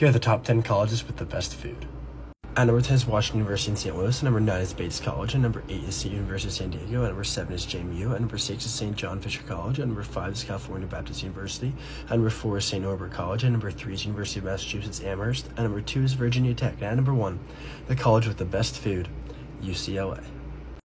Here are the top 10 colleges with the best food. At number 10 is Washington University in St. Louis. Number 9 is Bates College. And number 8 is State University of San Diego. and number 7 is JMU. and number 6 is St. John Fisher College. And number 5 is California Baptist University. And number 4 is St. Norbert College. And number 3 is University of Massachusetts Amherst. And number 2 is Virginia Tech. And number 1, the college with the best food, UCLA.